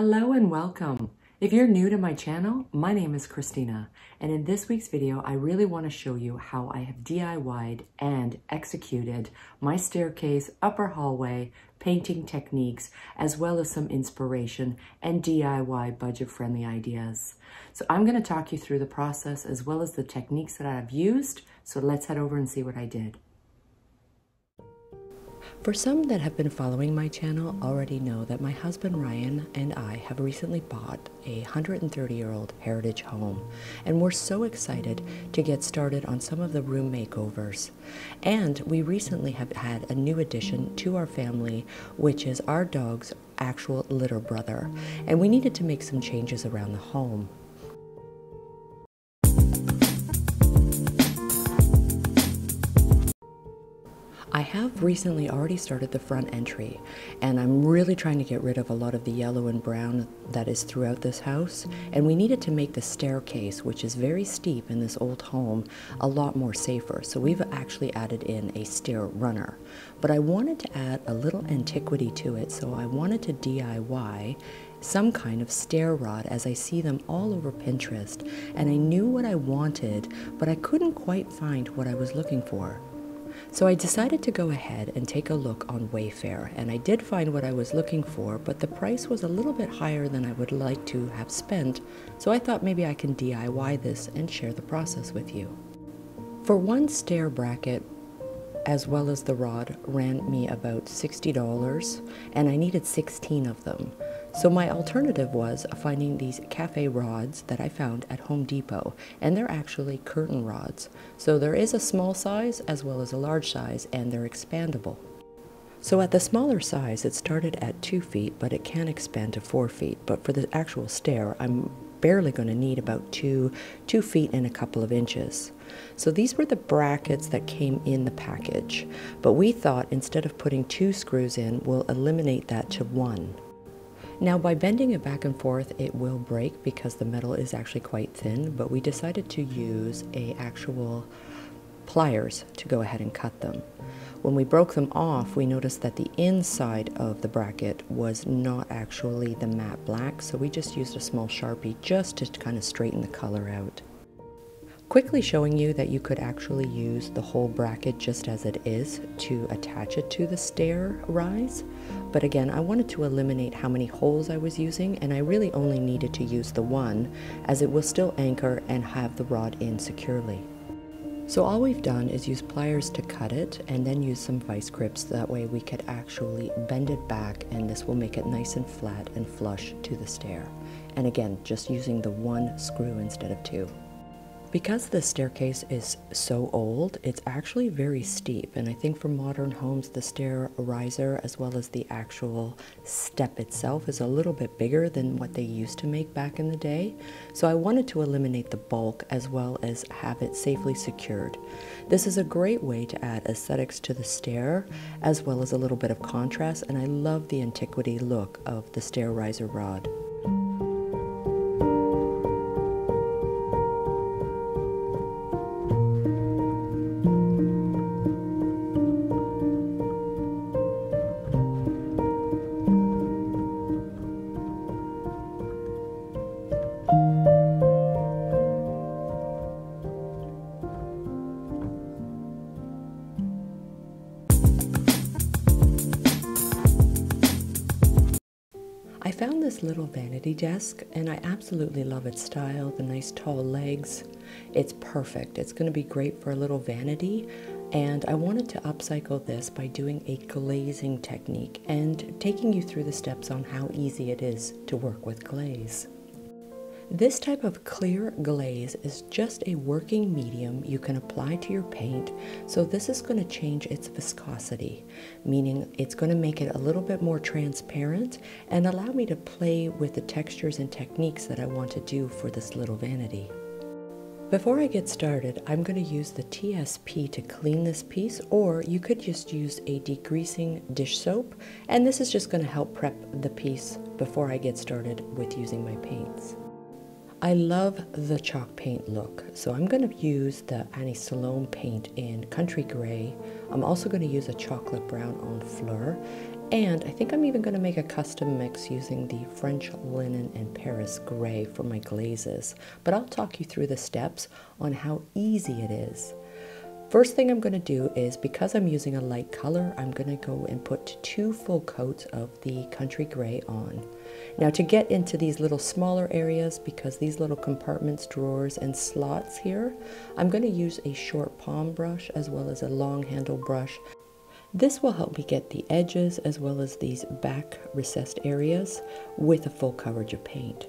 Hello and welcome. If you're new to my channel, my name is Christina, and in this week's video, I really want to show you how I have DIY'd and executed my staircase, upper hallway, painting techniques, as well as some inspiration and DIY budget-friendly ideas. So I'm going to talk you through the process as well as the techniques that I've used, so let's head over and see what I did. For some that have been following my channel already know that my husband Ryan and I have recently bought a 130 year old heritage home and we're so excited to get started on some of the room makeovers. And we recently have had a new addition to our family which is our dog's actual litter brother and we needed to make some changes around the home. I have recently already started the front entry and I'm really trying to get rid of a lot of the yellow and brown that is throughout this house. And we needed to make the staircase which is very steep in this old home a lot more safer. So we've actually added in a stair runner. But I wanted to add a little antiquity to it so I wanted to DIY some kind of stair rod as I see them all over Pinterest. And I knew what I wanted but I couldn't quite find what I was looking for. So I decided to go ahead and take a look on Wayfair, and I did find what I was looking for, but the price was a little bit higher than I would like to have spent, so I thought maybe I can DIY this and share the process with you. For one stair bracket, as well as the rod, ran me about $60, and I needed 16 of them. So my alternative was finding these cafe rods that I found at Home Depot, and they're actually curtain rods. So there is a small size as well as a large size, and they're expandable. So at the smaller size, it started at two feet, but it can expand to four feet. But for the actual stair, I'm barely going to need about two, two feet and a couple of inches. So these were the brackets that came in the package. But we thought instead of putting two screws in, we'll eliminate that to one. Now by bending it back and forth it will break because the metal is actually quite thin but we decided to use a actual pliers to go ahead and cut them. When we broke them off we noticed that the inside of the bracket was not actually the matte black so we just used a small sharpie just to kind of straighten the color out. Quickly showing you that you could actually use the whole bracket just as it is to attach it to the stair rise. But again, I wanted to eliminate how many holes I was using and I really only needed to use the one as it will still anchor and have the rod in securely. So all we've done is use pliers to cut it and then use some vice grips that way we could actually bend it back and this will make it nice and flat and flush to the stair. And again, just using the one screw instead of two. Because the staircase is so old, it's actually very steep, and I think for modern homes, the stair riser as well as the actual step itself is a little bit bigger than what they used to make back in the day. So I wanted to eliminate the bulk as well as have it safely secured. This is a great way to add aesthetics to the stair as well as a little bit of contrast, and I love the antiquity look of the stair riser rod. Vanity desk and I absolutely love its style, the nice tall legs. It's perfect. It's going to be great for a little vanity and I wanted to upcycle this by doing a glazing technique and taking you through the steps on how easy it is to work with glaze. This type of clear glaze is just a working medium you can apply to your paint, so this is going to change its viscosity, meaning it's going to make it a little bit more transparent and allow me to play with the textures and techniques that I want to do for this little vanity. Before I get started, I'm going to use the TSP to clean this piece, or you could just use a degreasing dish soap, and this is just going to help prep the piece before I get started with using my paints. I love the chalk paint look, so I'm going to use the Annie Sloan paint in Country Gray. I'm also going to use a chocolate brown Honfleur, And I think I'm even going to make a custom mix using the French linen and Paris gray for my glazes. But I'll talk you through the steps on how easy it is. First thing I'm going to do is, because I'm using a light color, I'm going to go and put two full coats of the Country Gray on. Now to get into these little smaller areas, because these little compartments, drawers, and slots here, I'm going to use a short palm brush as well as a long handle brush. This will help me get the edges as well as these back recessed areas with a full coverage of paint.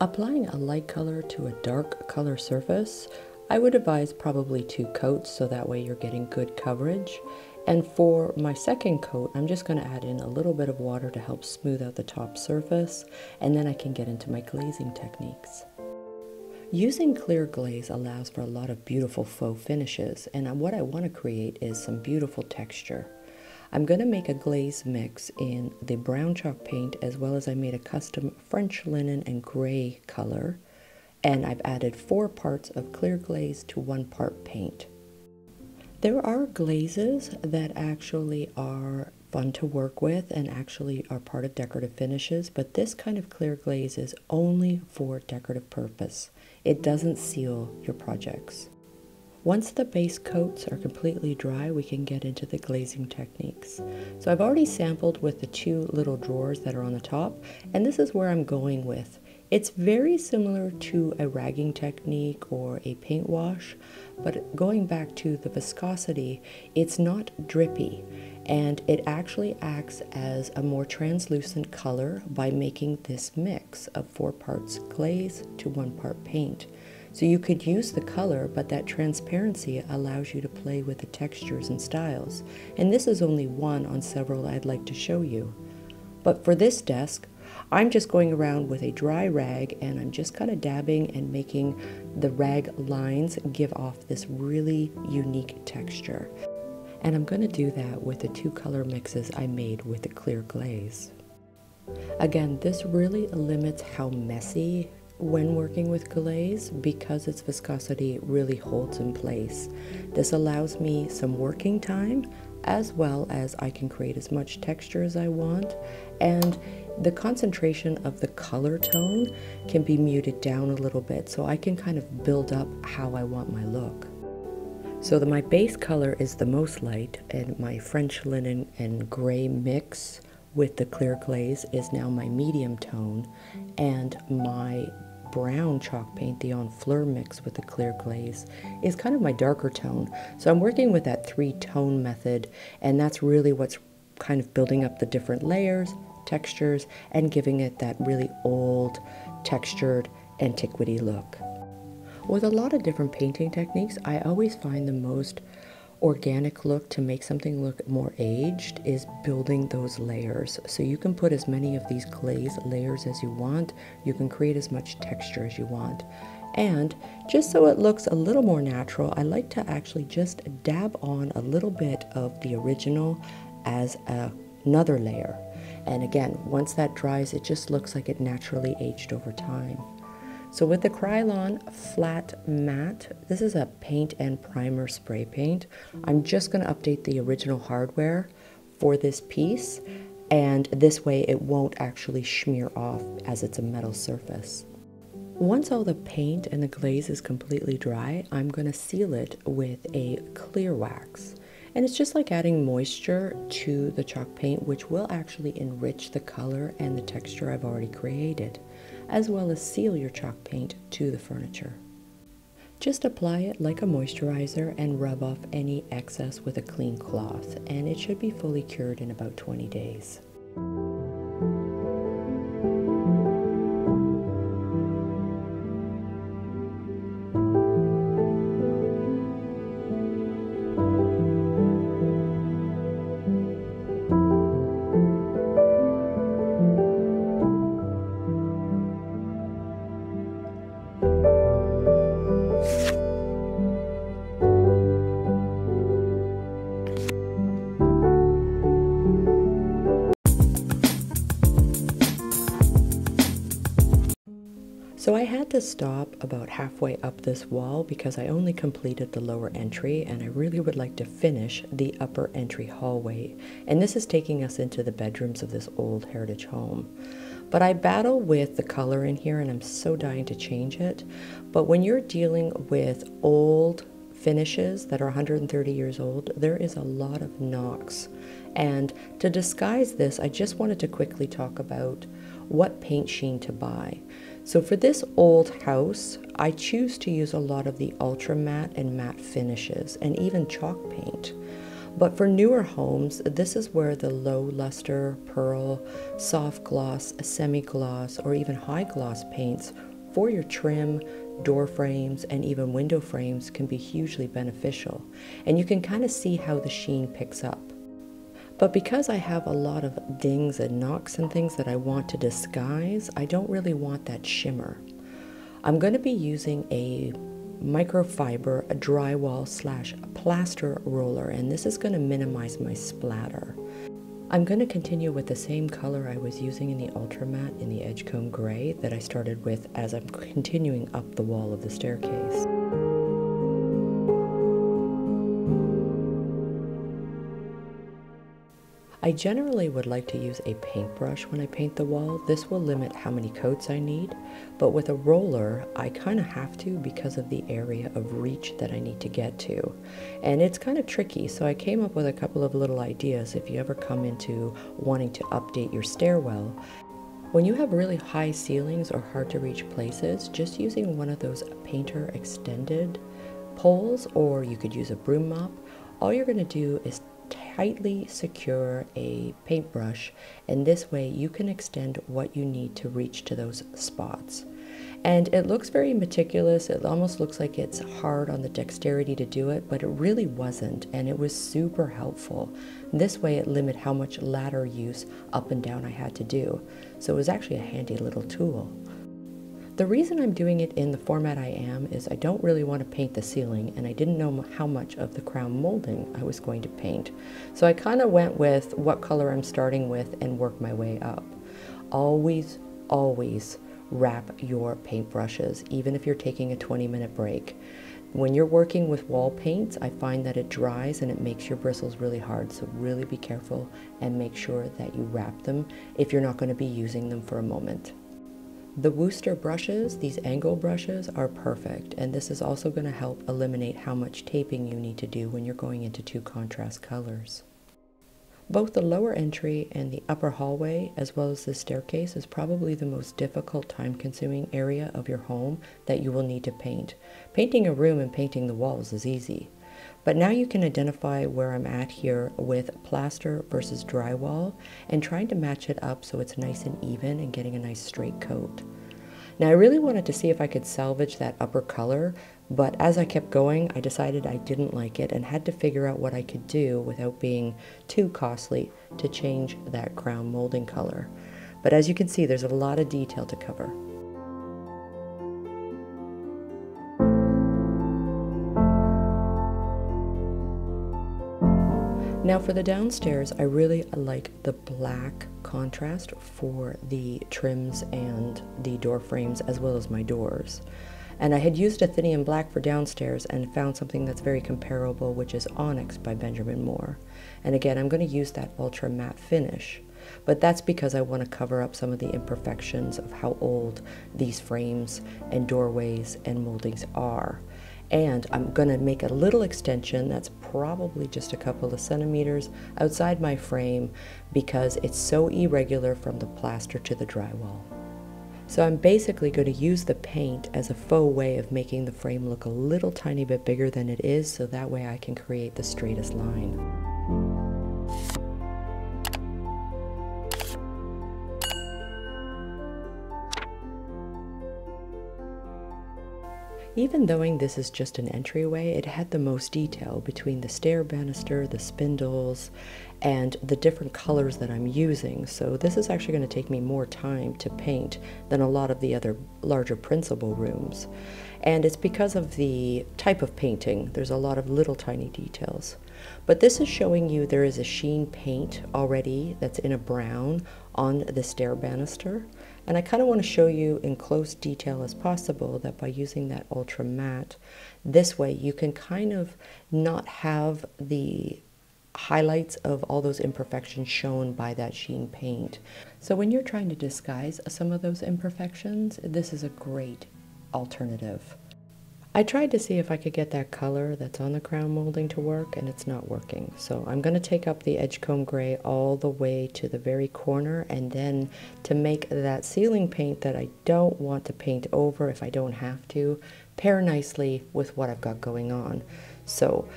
Applying a light color to a dark color surface, I would advise probably two coats so that way you're getting good coverage. And for my second coat, I'm just going to add in a little bit of water to help smooth out the top surface, and then I can get into my glazing techniques. Using clear glaze allows for a lot of beautiful faux finishes, and what I want to create is some beautiful texture. I'm going to make a glaze mix in the brown chalk paint as well as I made a custom French linen and gray color and I've added four parts of clear glaze to one part paint. There are glazes that actually are fun to work with and actually are part of decorative finishes, but this kind of clear glaze is only for decorative purpose. It doesn't seal your projects. Once the base coats are completely dry, we can get into the glazing techniques. So I've already sampled with the two little drawers that are on the top, and this is where I'm going with. It's very similar to a ragging technique or a paint wash, but going back to the viscosity, it's not drippy and it actually acts as a more translucent color by making this mix of four parts glaze to one part paint. So you could use the color, but that transparency allows you to play with the textures and styles. And this is only one on several I'd like to show you. But for this desk, I'm just going around with a dry rag and I'm just kind of dabbing and making the rag lines give off this really unique texture. And I'm going to do that with the two color mixes I made with the clear glaze. Again, this really limits how messy when working with glaze because its viscosity really holds in place. This allows me some working time as well as I can create as much texture as I want and the concentration of the color tone can be muted down a little bit so I can kind of build up how I want my look. So the, my base color is the most light and my French linen and gray mix with the clear glaze is now my medium tone and my brown chalk paint, the Honfleur mix with the clear glaze, is kind of my darker tone. So I'm working with that three tone method and that's really what's kind of building up the different layers textures and giving it that really old, textured antiquity look. With a lot of different painting techniques, I always find the most organic look to make something look more aged is building those layers. So you can put as many of these glaze layers as you want. You can create as much texture as you want. And just so it looks a little more natural, I like to actually just dab on a little bit of the original as a, another layer. And again, once that dries, it just looks like it naturally aged over time. So with the Krylon Flat Matte, this is a paint and primer spray paint. I'm just gonna update the original hardware for this piece, and this way it won't actually smear off as it's a metal surface. Once all the paint and the glaze is completely dry, I'm gonna seal it with a clear wax. And it's just like adding moisture to the chalk paint, which will actually enrich the color and the texture I've already created, as well as seal your chalk paint to the furniture. Just apply it like a moisturizer and rub off any excess with a clean cloth, and it should be fully cured in about 20 days. To stop about halfway up this wall because I only completed the lower entry and I really would like to finish the upper entry hallway. And this is taking us into the bedrooms of this old heritage home. But I battle with the color in here and I'm so dying to change it. But when you're dealing with old finishes that are 130 years old, there is a lot of knocks. And to disguise this, I just wanted to quickly talk about what paint sheen to buy. So for this old house, I choose to use a lot of the ultra matte and matte finishes and even chalk paint. But for newer homes, this is where the low luster, pearl, soft gloss, semi gloss, or even high gloss paints for your trim, door frames, and even window frames can be hugely beneficial. And you can kind of see how the sheen picks up. But because I have a lot of dings and knocks and things that I want to disguise, I don't really want that shimmer. I'm going to be using a microfiber a drywall slash plaster roller and this is going to minimize my splatter. I'm going to continue with the same color I was using in the Ultramatte in the Edgecomb Gray that I started with as I'm continuing up the wall of the staircase. I generally would like to use a paintbrush when I paint the wall. This will limit how many coats I need, but with a roller, I kind of have to because of the area of reach that I need to get to. And it's kind of tricky, so I came up with a couple of little ideas if you ever come into wanting to update your stairwell. When you have really high ceilings or hard to reach places, just using one of those painter extended poles, or you could use a broom mop, all you're going to do is tightly secure a paintbrush and this way you can extend what you need to reach to those spots. And it looks very meticulous. It almost looks like it's hard on the dexterity to do it, but it really wasn't. And it was super helpful. This way it limited how much ladder use up and down I had to do. So it was actually a handy little tool. The reason I'm doing it in the format I am is I don't really want to paint the ceiling and I didn't know how much of the crown molding I was going to paint. So I kind of went with what color I'm starting with and work my way up. Always, always wrap your paintbrushes, even if you're taking a 20 minute break. When you're working with wall paints, I find that it dries and it makes your bristles really hard. So really be careful and make sure that you wrap them if you're not going to be using them for a moment. The Wooster brushes, these angle brushes, are perfect, and this is also going to help eliminate how much taping you need to do when you're going into two contrast colors. Both the lower entry and the upper hallway, as well as the staircase, is probably the most difficult time consuming area of your home that you will need to paint. Painting a room and painting the walls is easy. But now you can identify where I'm at here with plaster versus drywall and trying to match it up so it's nice and even and getting a nice straight coat. Now I really wanted to see if I could salvage that upper color, but as I kept going, I decided I didn't like it and had to figure out what I could do without being too costly to change that crown molding color. But as you can see, there's a lot of detail to cover. Now for the downstairs, I really like the black contrast for the trims and the door frames as well as my doors. And I had used Athenium Black for downstairs and found something that's very comparable, which is Onyx by Benjamin Moore. And again, I'm going to use that ultra matte finish. But that's because I want to cover up some of the imperfections of how old these frames and doorways and moldings are. And I'm going to make a little extension that's probably just a couple of centimeters outside my frame because it's so irregular from the plaster to the drywall. So I'm basically going to use the paint as a faux way of making the frame look a little tiny bit bigger than it is so that way I can create the straightest line. Even though this is just an entryway, it had the most detail between the stair banister, the spindles, and the different colors that I'm using. So this is actually going to take me more time to paint than a lot of the other larger principal rooms. And it's because of the type of painting. There's a lot of little tiny details. But this is showing you there is a sheen paint already that's in a brown on the stair banister And I kind of want to show you in close detail as possible that by using that ultra matte, this way you can kind of not have the highlights of all those imperfections shown by that sheen paint. So when you're trying to disguise some of those imperfections, this is a great alternative. I tried to see if I could get that color that's on the crown molding to work and it's not working. So I'm going to take up the Edgecomb Gray all the way to the very corner and then to make that ceiling paint that I don't want to paint over if I don't have to, pair nicely with what I've got going on. So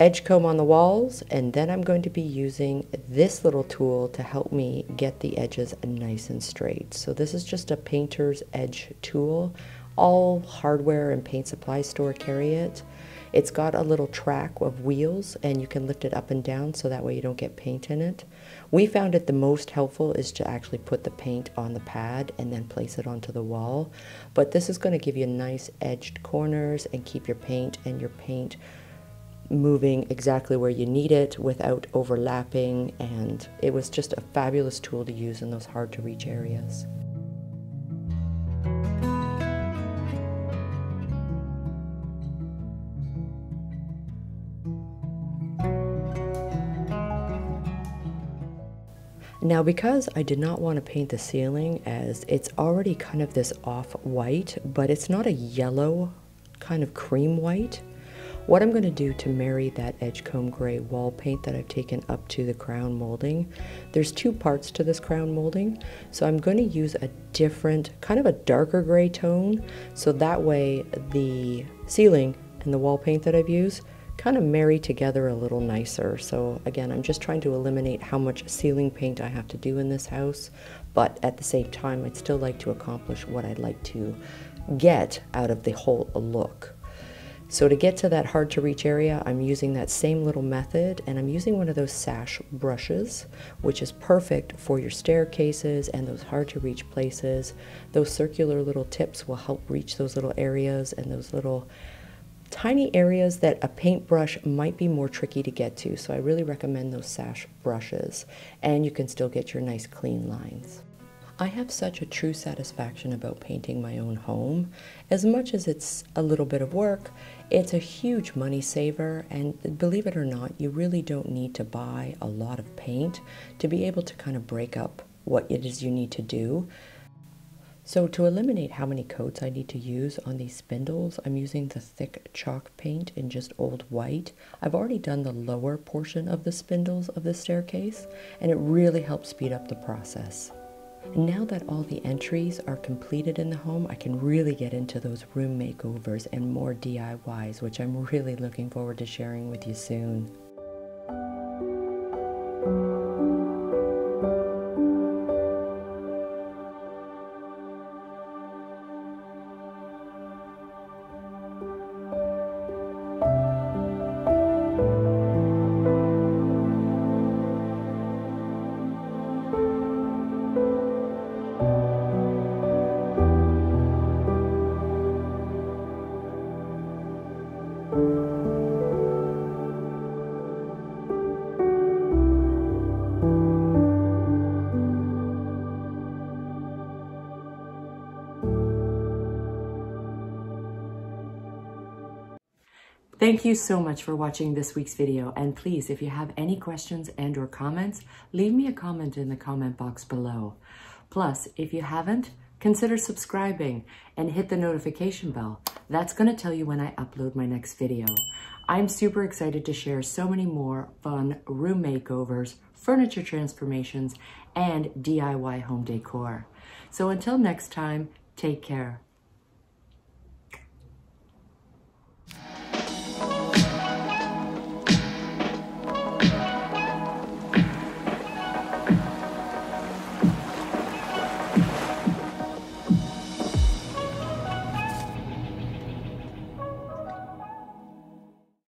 Edgecomb on the walls and then I'm going to be using this little tool to help me get the edges nice and straight. So this is just a painter's edge tool all hardware and paint supply store carry it. It's got a little track of wheels and you can lift it up and down so that way you don't get paint in it. We found it the most helpful is to actually put the paint on the pad and then place it onto the wall. But this is going to give you nice edged corners and keep your paint and your paint moving exactly where you need it without overlapping and it was just a fabulous tool to use in those hard to reach areas. Now because I did not want to paint the ceiling as it's already kind of this off-white, but it's not a yellow kind of cream white, what I'm going to do to marry that Edgecomb Gray wall paint that I've taken up to the crown molding, there's two parts to this crown molding, so I'm going to use a different, kind of a darker gray tone, so that way the ceiling and the wall paint that I've used kind of marry together a little nicer. So again, I'm just trying to eliminate how much ceiling paint I have to do in this house, but at the same time, I'd still like to accomplish what I'd like to get out of the whole look. So to get to that hard to reach area, I'm using that same little method and I'm using one of those sash brushes, which is perfect for your staircases and those hard to reach places. Those circular little tips will help reach those little areas and those little tiny areas that a paintbrush might be more tricky to get to. So I really recommend those sash brushes and you can still get your nice clean lines. I have such a true satisfaction about painting my own home. As much as it's a little bit of work, it's a huge money saver and believe it or not, you really don't need to buy a lot of paint to be able to kind of break up what it is you need to do. So to eliminate how many coats I need to use on these spindles, I'm using the thick chalk paint in just old white. I've already done the lower portion of the spindles of the staircase, and it really helps speed up the process. And now that all the entries are completed in the home, I can really get into those room makeovers and more DIYs, which I'm really looking forward to sharing with you soon. Thank you so much for watching this week's video. And please, if you have any questions and or comments, leave me a comment in the comment box below. Plus, if you haven't, consider subscribing and hit the notification bell. That's gonna tell you when I upload my next video. I'm super excited to share so many more fun room makeovers, furniture transformations, and DIY home decor. So until next time, take care.